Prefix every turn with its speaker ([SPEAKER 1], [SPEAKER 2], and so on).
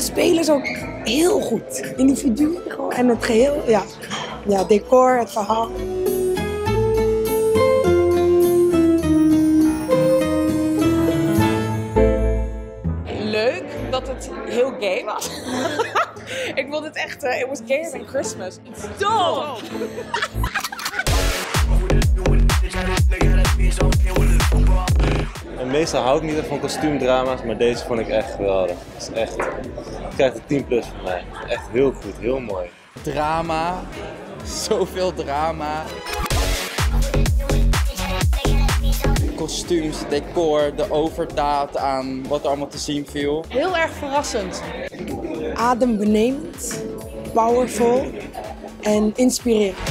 [SPEAKER 1] alle spelers ook heel goed. Individu. En het geheel, ja. Ja, decor, het verhaal.
[SPEAKER 2] leuk dat het heel gay was. ik vond het echt, uh, it was gayer than Christmas. Dom!
[SPEAKER 3] meestal hou ik niet echt van kostuumdrama's, maar deze vond ik echt geweldig. Het is echt, ik krijg een 10 plus van mij. Echt heel goed, heel mooi.
[SPEAKER 4] Drama, zoveel drama. Kostuums, decor, de overdaad aan wat er allemaal te zien viel.
[SPEAKER 2] Heel erg verrassend.
[SPEAKER 1] Adembenemend, powerful en inspirerend.